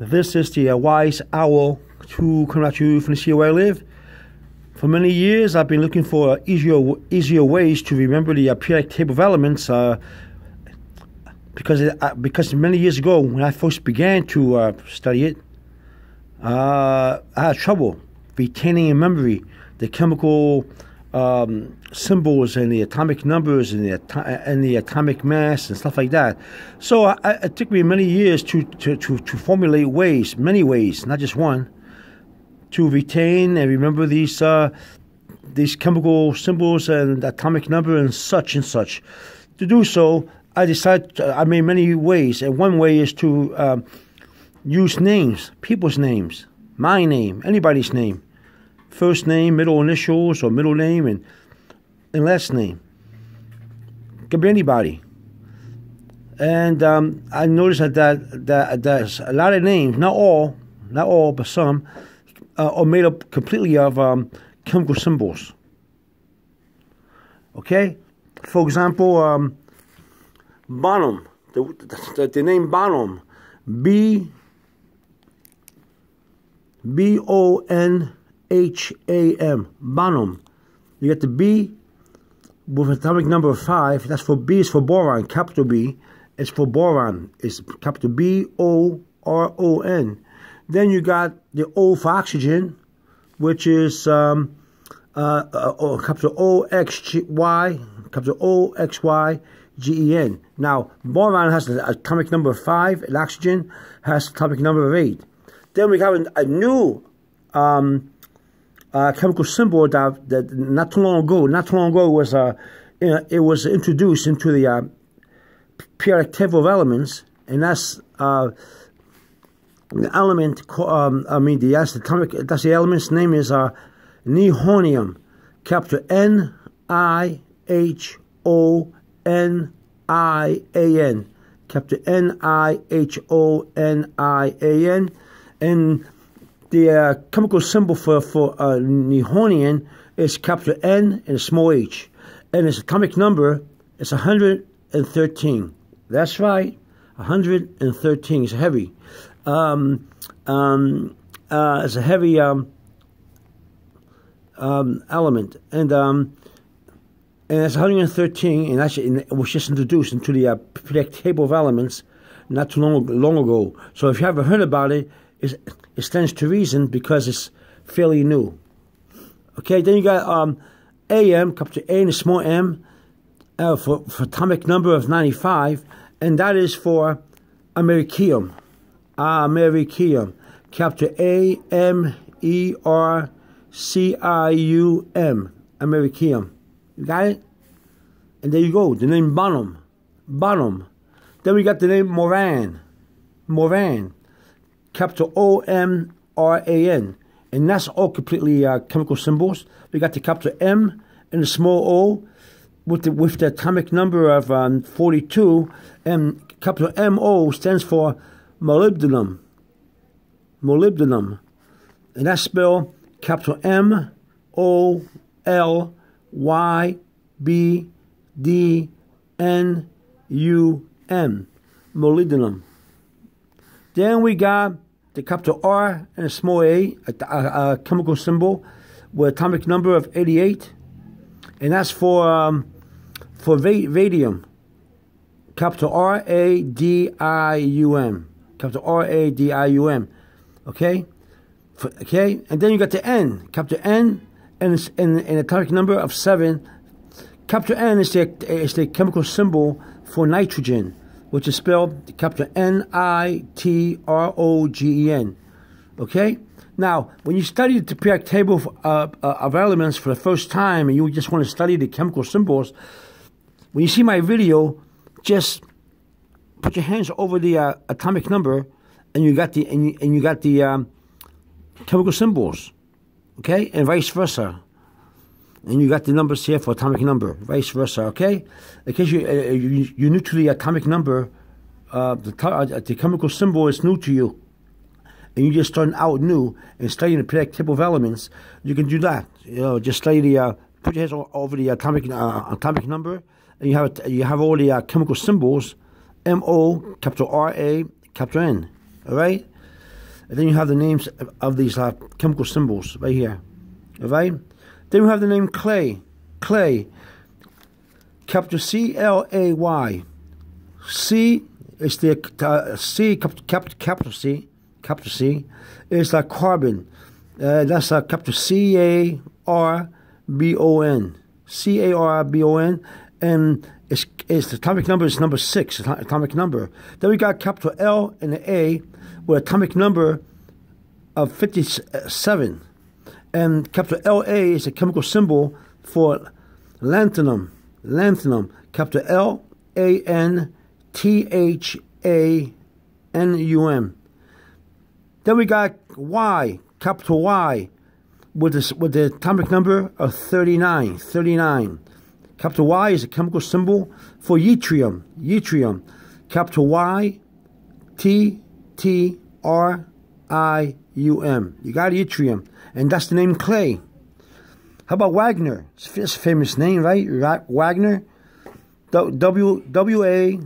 This is the wise owl to come at you from the sea where I live. For many years, I've been looking for easier easier ways to remember the periodic table of elements. Uh, because it, uh, because many years ago, when I first began to uh, study it, uh, I had trouble retaining in memory the chemical um, symbols and the atomic numbers and the and the atomic mass and stuff like that. So I, it took me many years to, to, to, to, formulate ways, many ways, not just one, to retain and remember these uh, these chemical symbols and atomic number and such and such. To do so, I decided I made many ways, and one way is to um, use names, people's names, my name, anybody's name first name, middle initials, or middle name, and, and last name. Could be anybody. And um, I noticed that, that, that there's a lot of names, not all, not all, but some, uh, are made up completely of um, chemical symbols. Okay? For example, um, Bonham, the, the, the name Bonham, B B O N H A M, Bonham. You get the B with atomic number 5. That's for B is for boron, capital B. It's for boron. It's capital B O R O N. Then you got the O for oxygen, which is um, uh, uh, capital O X Y, capital O X Y G E N. Now, boron has atomic number 5, and oxygen has atomic number of 8. Then we have a new um, uh, chemical symbol that, that not too long ago, not too long ago was uh, it was introduced into the uh, periodic table of elements, and that's uh, the element. Um, I mean, the that's atomic. That's the element's name is uh, nihonium, capital N I H O N I A N, capital N I H O N I A N, and the uh, chemical symbol for, for uh, Nihonium is capital N and a small h. And its atomic number is 113. That's right, 113. It's heavy. Um, um, uh, it's a heavy um, um element. And um, and it's 113, and actually it was just introduced into the uh, table of elements not too long, long ago. So if you haven't heard about it, it stands to reason because it's fairly new. Okay, then you got um, AM, capital A and a small m, uh, for, for atomic number of 95, and that is for Americium. Americium, capital A M E R C I U M, Americium. You got it? And there you go, the name Bonham. Bonham. Then we got the name Moran. Moran capital O M R A N. And that's all completely uh, chemical symbols. We got the capital M and the small o with the, with the atomic number of um, 42. And capital MO stands for molybdenum. Molybdenum. And that's spelled capital M O L Y B D N U M. Molybdenum. Then we got the capital R and a small a, a, a, chemical symbol with atomic number of 88. And that's for um, for radium. Capital R A D I U M. Capital R A D I U M. Okay? For, okay? And then you got the N. Capital N and it's an atomic number of 7. Capital N is the, is the chemical symbol for nitrogen which is spelled capital N I T R O G E N. Okay? Now, when you study the periodic table of, uh, of elements for the first time and you just want to study the chemical symbols, when you see my video, just put your hands over the uh, atomic number and you got the and you, and you got the um, chemical symbols, okay, and vice versa and you got the numbers here for atomic number, vice versa, okay? In case you, uh, you, you're new to the atomic number, uh, the, uh, the chemical symbol is new to you, and you just starting out new and studying the periodic table of elements, you can do that. You know, just study the, uh, put your hands over the atomic uh, atomic number, and you have you have all the uh, chemical symbols, M O, capital R A, capital N, all right? And then you have the names of these uh, chemical symbols right here. All right? Then we have the name clay. Clay. Capital C L A Y. C is the uh, C, capital, capital C, capital C, is like carbon. Uh, that's a capital C A R B O N. C A R B O N. And it's, it's the atomic number is number six, atomic number. Then we got capital L and the A with atomic number of 57. And capital LA is a chemical symbol for lanthanum. Lanthanum. Capital L A N T H A N U M. Then we got Y, capital Y, with, this, with the atomic number of 39. 39. Capital Y is a chemical symbol for yttrium. Yttrium. Capital Y, T, T, R, I, U, M. You got yttrium. And that's the name Clay. How about Wagner? It's a famous name, right? Wagner. W W A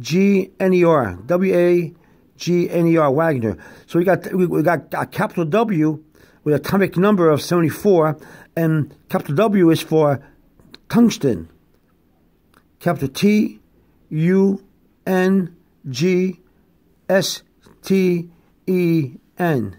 G N E R. W A G N E R. Wagner. So we got we, got a capital W with atomic number of 74, and capital W is for tungsten. Capital T U N G S T E N.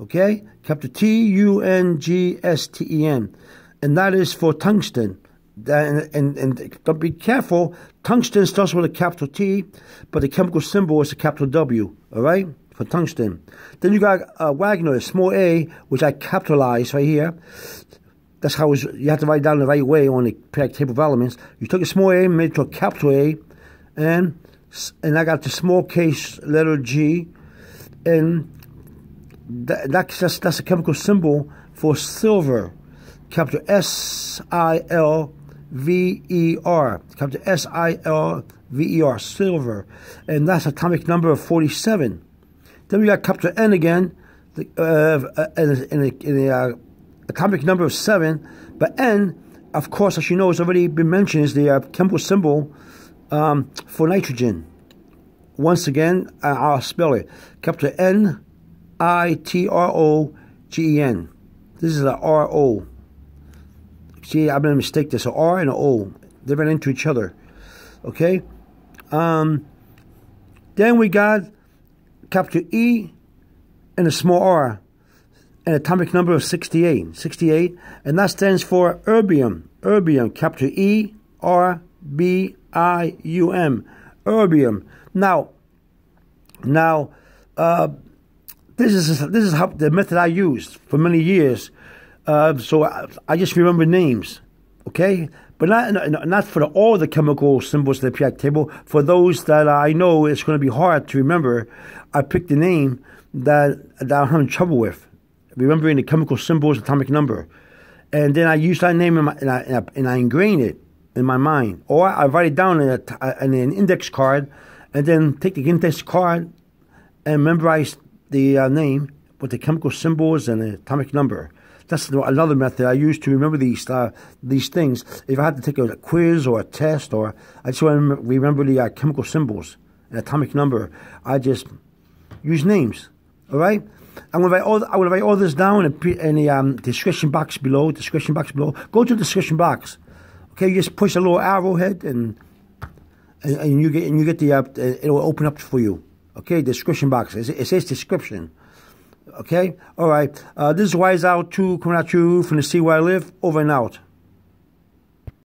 Okay? Capital T U N G S T E N. And that is for tungsten. And, and, and but be careful, tungsten starts with a capital T, but the chemical symbol is a capital W, all right, for tungsten. Then you got uh, Wagner, a small a, which I capitalized right here. That's how was, you have to write down the right way on the periodic table of elements. You took a small a, made it to a capital A, and and I got the small case letter G, and that, that's, that's a chemical symbol for silver. Capital S I L V E R. Capital S I L V E R, silver. And that's atomic number of 47. Then we got capital N again, the, uh, in, a, in a uh, atomic number of 7. But N, of course, as you know, has already been mentioned, is the uh, chemical symbol um, for nitrogen. Once again, I'll spell it. Capital N I T R O G E N. This is a R O. See, I've made a mistake. An R and an O. They run into each other. Okay? Um, then we got capital E and a small r, an atomic number of 68. 68. And that stands for erbium. Erbium. Capital E R B I U M. Erbium. Now, now, uh, this is this is how the method I used for many years. Uh, so I, I, just remember names, okay, but not not for the, all the chemical symbols of the periodic table. For those that I know it's going to be hard to remember, I picked the name that that I'm having trouble with, remembering the chemical symbols, atomic number, and then I use that name my, and, I, and I ingrain it in my mind, or I write it down in, in an index card, and then take the index card and memorize the uh, name with the chemical symbols and the atomic number. That's another method I use to remember these uh, these things. If I had to take a quiz or a test, or I just want to remember the uh, chemical symbols and atomic number, I just use names. All right. I'm gonna write all. I'm gonna write all this down in, in the um, description box below. Description box below. Go to the description box. Okay, you just push a little arrowhead and and, and you get and you get the uh, it'll open up for you. Okay, description box. It says description. Okay, all right. Uh, this is Wise Owl 2 coming at you from the Sea Where I Live. Over and out.